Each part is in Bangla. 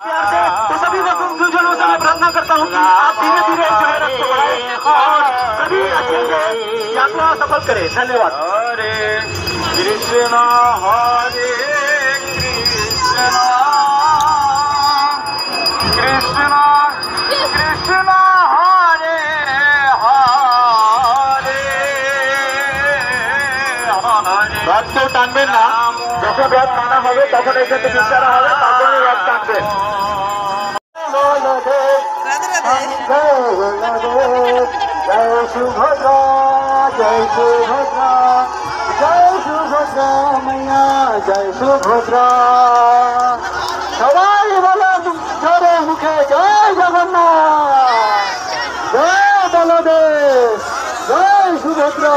प्यार से तो सभी गुरुजनों से मैं प्रार्थना करता हूँ कि आप धीरे धीरे जो है रक्त बढ़ाएं और सभी अच्छे से यात्रा सफल करें धन्यवाद হরে কৃষ্ণ হরে কৃষ্ণ কৃষ্ণ কৃষ্ণ হরে হরে হরে রথ কেউ টানবেন না যখন রথ টানা হবে তখন এখান থেকে ইশারা হবে সুভদ্রা, জয় সুভদ্রা মাইয়া, জয় সুভদ্রা। সবাই বলো জোরে মুখে জয় জগন্নাথ। জয় বলদেব জয় সুভদ্রা।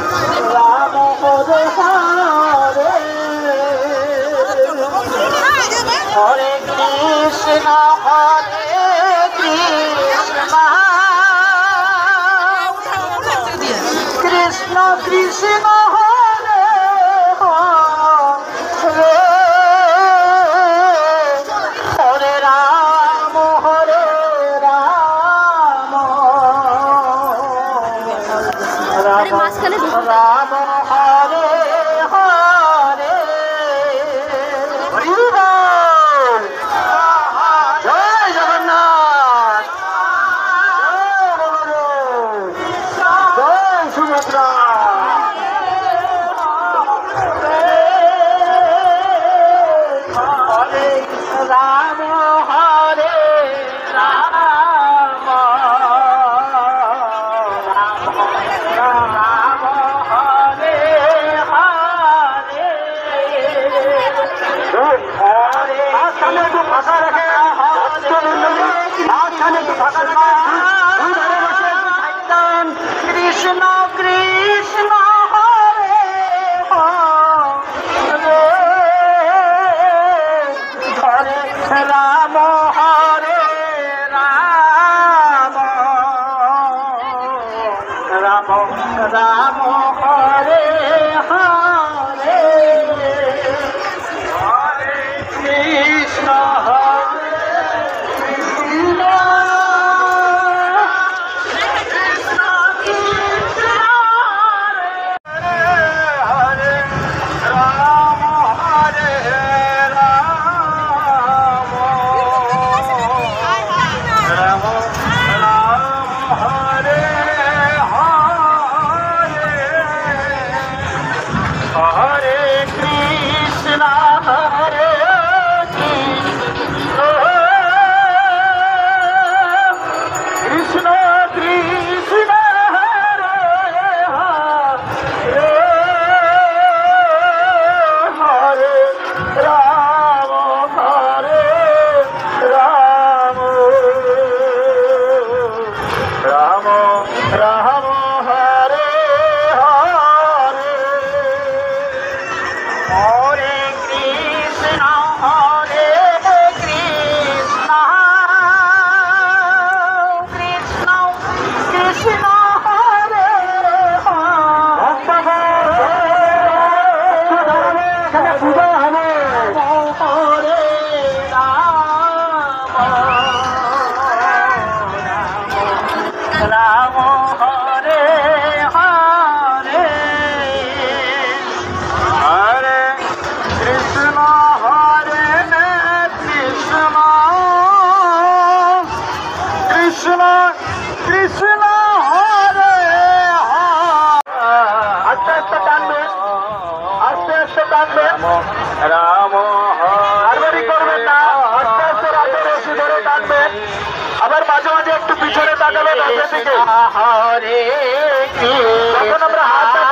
কৃষ্ণ হরে হরে। হরে রাম হরে রাম। রাম রাম কৃষ্ণ কৃষ্ণ রাম হারবারি করবেন না আস্তে আবার মাঝে মাঝে একটু পিছনে তাকাবেন রাতের দিকে যখন আমরা হাত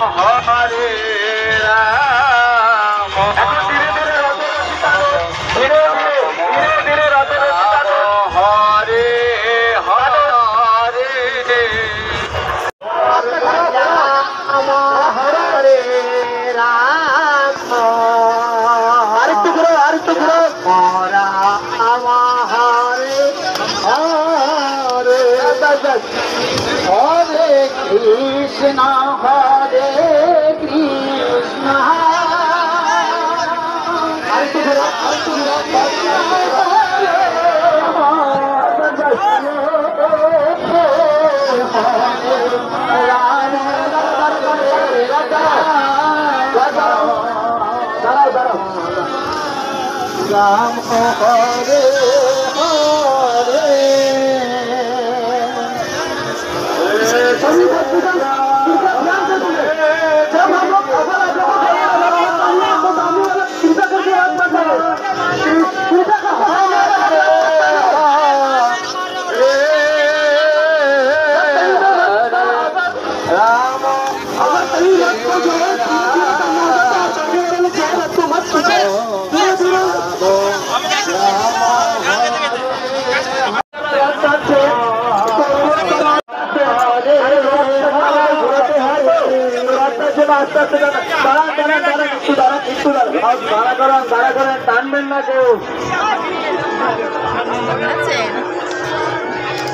হরে রাম। ধীরে ধীরে ধীরে ধীরে ধীরে হরে হরে রাম। হরে কৃষ্ণ হরে কৃষ্ণ। রাম হরে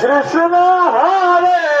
रश म